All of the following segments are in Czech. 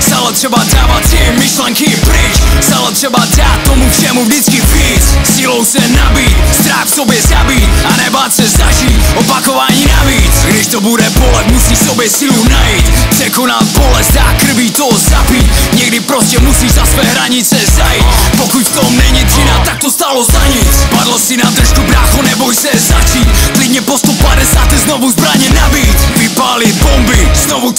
Stále třeba dávat si myšlenky pryč. Stále třeba dát tomu všemu vždycky víc. Silou se nabít, strach v sobě zabít A nebát se zažít, opakování navíc. Když to bude bolet, musí sobě silu najít. Překonat bolest a krví to zapít. Někdy prostě musíš za své hranice zajít. Pokud v tom není dřina, tak to stalo za nic. Padlo si na držku, brácho, neboj se začít. Klidně po 150 znovu zbraně nabít. Vypálit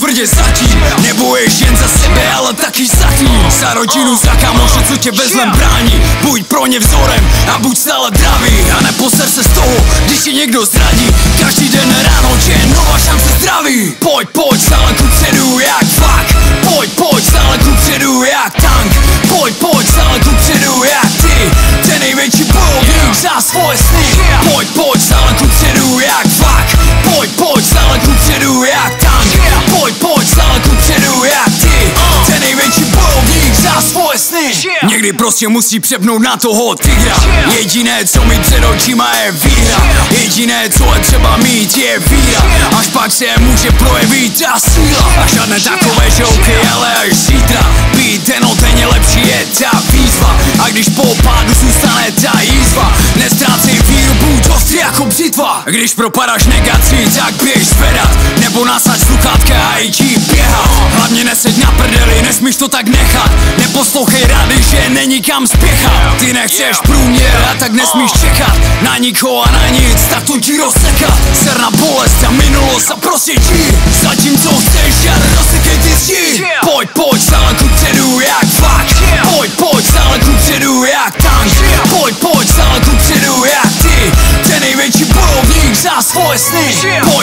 tvrdě začít Neboješ jen za sebe, ale taky za tým Za rodinu, za kamoše, co tě ve zlem brání. Buď pro ně vzorem a buď stále dravý. A neposer se z toho, když ti někdo zradí. Každý den ráno, že je nová šance zdraví. Pojď, pojď, stále kupředu jak fakt. Pojď, pojď, stále kupředu jak tank. Pojď, pojď, stále kupředu jak ty. Ten největší bojovník za svoje sny. Pojď, pojď, stále kupředu jak fakt. Pojď, pojď, stále kupředu jak tank prostě musí přepnout na toho tygra. Jediné, co mi před očima je víra Jediné, co je třeba mít je víra. Až pak se může projevit ta síla. A žádné takové žouky, ale až zítra břitva Když propadáš negaci, tak běž zvedat? Nebo nasaď sluchátka a jdi běhat? Hlavně neseď na prdeli, nesmíš to tak nechat. Neposlouchej rady, že není kam spěchat. Ty nechceš průměr a tak nesmíš čekat. Na nikoho a na nic, tak to ti rozsekat. Ser na pojď,